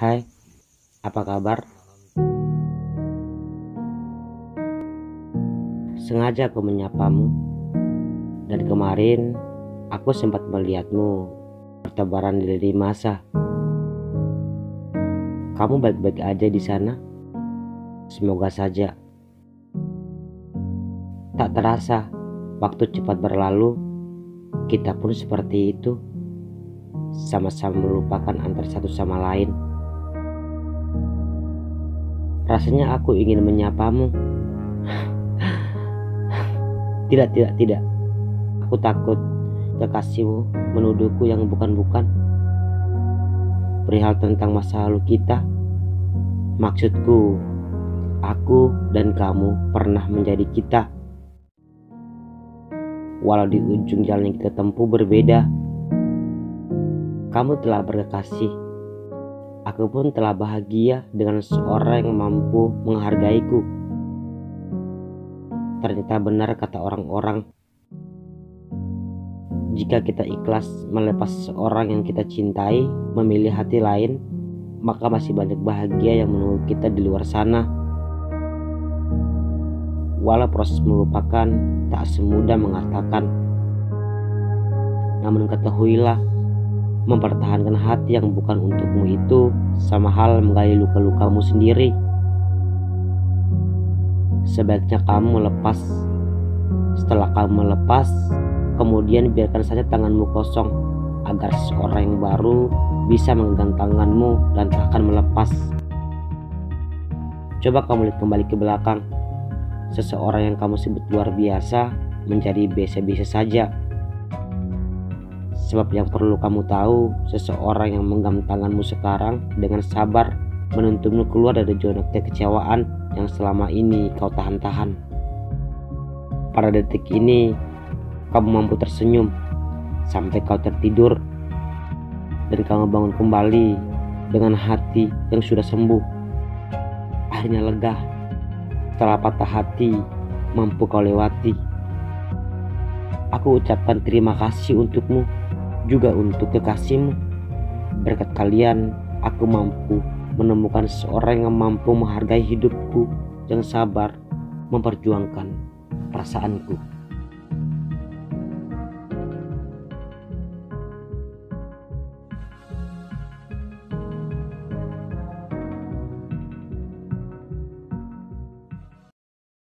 Hai, apa kabar? Sengaja aku menyapamu, dan kemarin aku sempat melihatmu bertebaran di lini masa. Kamu baik-baik aja di sana? Semoga saja. Tak terasa, waktu cepat berlalu, kita pun seperti itu, sama-sama melupakan antar satu sama lain. Rasanya aku ingin menyapamu. tidak, tidak, tidak. Aku takut kekasihmu menuduhku yang bukan-bukan. Perihal tentang masa lalu kita. Maksudku, aku dan kamu pernah menjadi kita. Walau di ujung jalan yang kita tempuh berbeda. Kamu telah berkekasih aku pun telah bahagia dengan seorang yang mampu menghargaiku. Ternyata benar kata orang-orang, jika kita ikhlas melepas seorang yang kita cintai, memilih hati lain, maka masih banyak bahagia yang menunggu kita di luar sana. Walau proses melupakan tak semudah mengatakan, namun ketahuilah Mempertahankan hati yang bukan untukmu itu sama hal menggali luka-lukamu sendiri. Sebaiknya kamu melepas. Setelah kamu melepas, kemudian biarkan saja tanganmu kosong agar seorang yang baru bisa menggenggam tanganmu dan akan melepas. Coba kamu lihat kembali ke belakang. Seseorang yang kamu sebut luar biasa menjadi biasa-biasa saja Sebab yang perlu kamu tahu, seseorang yang menggenggam tanganmu sekarang dengan sabar menuntunmu keluar dari zona kekecewaan yang selama ini kau tahan-tahan. Pada detik ini, kamu mampu tersenyum sampai kau tertidur dan kamu bangun kembali dengan hati yang sudah sembuh. Akhirnya lega setelah patah hati mampu kau lewati. Aku ucapkan terima kasih untukmu juga untuk kekasihmu. Berkat kalian, aku mampu menemukan seorang yang mampu menghargai hidupku yang sabar memperjuangkan perasaanku.